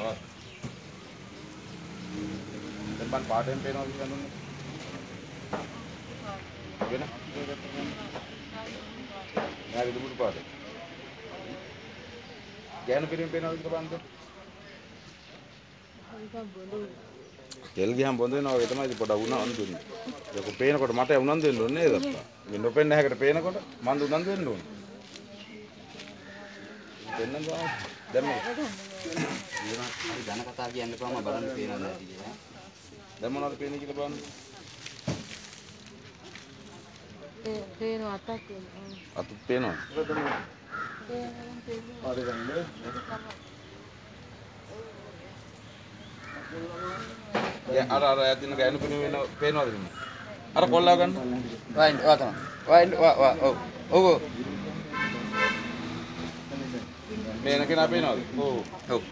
තවත් දැන් බන් පාඩයෙන් පේනවා කියලා නේද වෙන නෑ විදුමුඩු පාඩේ ගෑනු පිරිමි පේනවා කියලා බලන්න තෙල් ගියම් බොඳ වෙනවා වගේ තමයි පොඩ උනන්දු වෙන්නේ. ඒක පේනකොට මට උනන්දු වෙන්න ඕනේ නේද අප්පා? මේ නොපෙන්න හැකට පේනකොට මන් උනන්දු වෙන්න ඕනේ. දෙන්නම් ගාව. දැන් මේ හරි ධන කතා කියන්න එපා මම බලන්න පේනවා නැති කියලා. දැන් මොනවද පේන්නේ කියලා බලන්න. පේන අතක් තියෙනවා. අත පේනවා. දැන් අර අර ඇදින ගෑනු පිරිමි වෙන පේනවද මෙන්න? අර කොල්ලා ගන්න. වයින් වා තමයි. වයින් වා වා ඔව්. ඔව් ඔව්. මේන කෙනා පේනවද? ඔව්. ඔව්.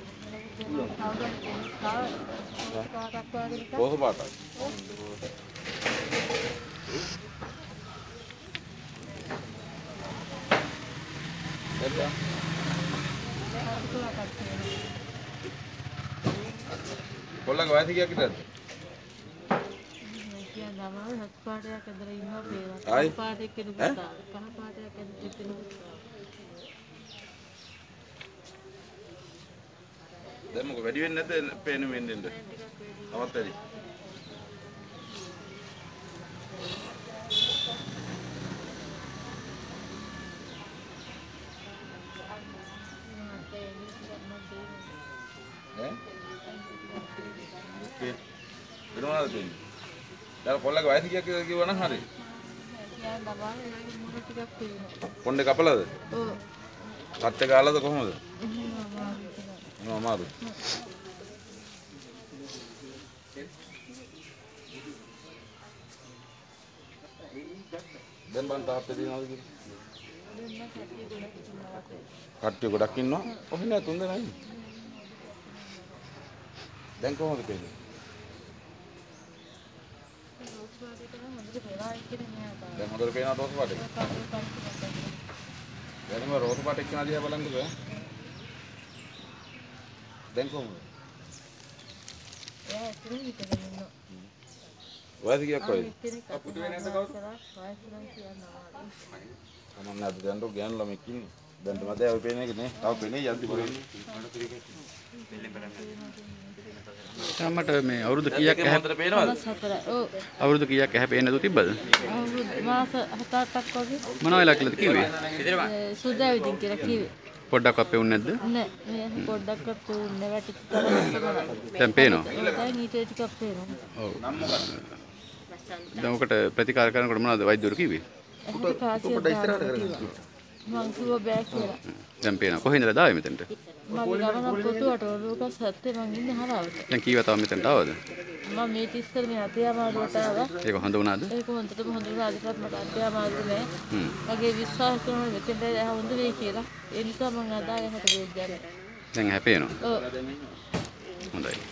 රෝස පාටයි. එතන කොල්ලන්ගේ වයස කීයක්? කියන්න අමාරු හත් පාටයක් ඇඳලා ඉන්නවා පේනවා. ආයි? කහ පාටයක් කෙනෙකුට. කහ පාටයක් ඇඳලා කෙනෙකුට දැන් මොකද වැඩි වෙන්නේ නැද්ද පේන වෙන්නේ නැද්ද? තවත් වැඩි. ඈ? වෙනවද දෙන්නේ? දැන් කොල්ලගේ වයස කීයක් කියලා කිව්වනම් හරි. කියන්න අමාරු එයාගේ මුණ ටිකක් පේනවා. කොණ්ඩේ කපලාද? ඔව්. කට්ට ගාලාද කොහොමද? අමාරුයි. දැන් බන් තාත්තේ දිනවද කියලා? කට්ටිය ගොඩක් ඉන්නවා. ඔහේ නෑ තුන් දෙනා ඉන්නේ. දැන් කොහොමද පේන්නේ? දැන් හොඳට පේනවා රෝස පාටේ. කටේ දැන් මම රෝස පාටේ එක්කන දිහා බලන්නකෝ. දැන් කොහොමද? එයා ඇතුලේ හිටගෙන ඉන්නවා. වයස කීයක්? එක්කෙනෙක් අපුඩු වෙන එක කවුද? වයස නම් කියන්න අමාරුයි. කමන්න අද දැන් රෝ ගෑනු ළමෙක් ඉන්නේ. දැන් තමයි දැන් ඔය පේන එක නේ. තව පේන්නේ යද්දි පොරන්නේ. තාමට මේ අවුරුදු කීයක් ඇහැ පේනවද? සතර. ඔව්. අවුරුදු කීයක් ඇහැ පේන්නේ නැතුව තිබ්බද? අවුරුදු මාස හත අටක් වගේ මොනවා වෙලා කියලාද කිව්වේ? ඒ සුදාවිදින් කියලා කිව්වේ. පොඩ්ඩක් අපේ උන්නේ නැද්ද? නෑ මේ පොඩ්ඩක්වත් උන්නේ වැටිච්ච තරම තමයි. දැන් පේනවා. දැන් ඊට ටිකක් පේනවා. ඔව්. දැන් ඔකට ප්‍රතිකාර කරනකොට මොනවද වෛද්‍යවරු කිව්වේ? කාසියක් දාන්න කිව්වා. මං කිව්වා බෑ කියලා. දැන් පේනවා. කොහේ ඉඳලාද ආවේ මෙතනට? මගේ ගමන පොතුවට ඔලුවක සත්තේ මං ඉන්නේ හරවට. දැන් කීවා තව මෙතනට ආවද? මම මේ තිස්සර මේ අතේ අමාරුවට ආවා. ඒක හොඳ වුණාද? ඒක හොඳටම හොඳ වුණා. අදටත් මට අතේ අමාරු නෑ. හ්ම්. මගේ විශ්වාස කරනවා මෙතෙන්ට හොඳ වෙයි කියලා. ඒ නිසා මං අද ආයේ හට බෙහෙත් දැන් ඇහැ පේනවා. ඔව්. හොඳයි.